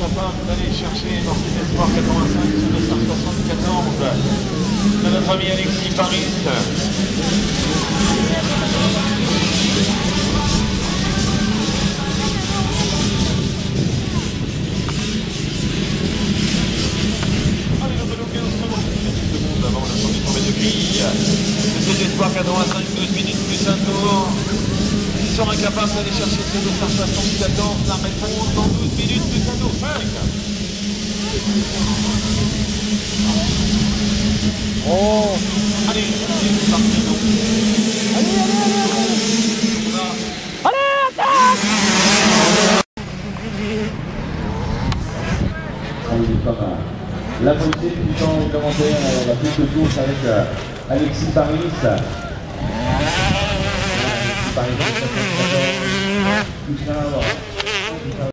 capable d'aller chercher dans cet espoir 85 sur 274 de notre ami Alexis Paris. Allez, le ballon 15 secondes. 15 secondes avant la sortie tombée de grille. De cet espoir 85, 12 minutes plus un tour. Ils sont incapables d'aller chercher ce 274, la réponse dans 12 minutes plus un tour. 5. Oh Allez, c'est parti donc. Allez, allez, allez, allez attaque Ah pas mal. La moitié du temps commentaire, euh, la de course avec euh, Alexis Paris. Alexis Paris, 74. Tout ça, alors. Tout ça.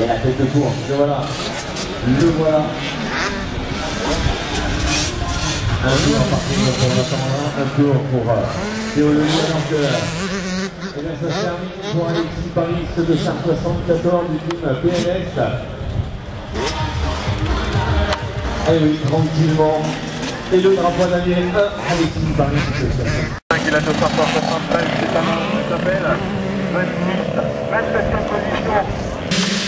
Et la tête de course, le voilà. Le voilà. Un tour en partie pour Vincent un tour pour euh, Théo Le euh, eh bien, ça se termine pour Alexis Paris de 174 du team PNS. Et oui, tranquillement. Et le drapeau d'année 1, Alexis Paris. Il a 273, c'est un nom qui s'appelle 28, 27 position.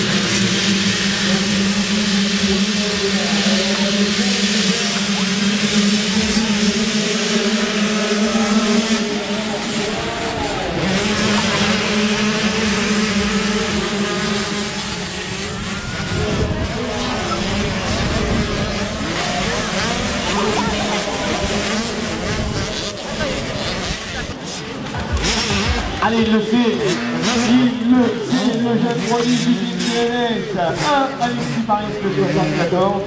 Allez, il le fait. Il le fait, le jeune prodige du. 1, Alexis Paris, le 74.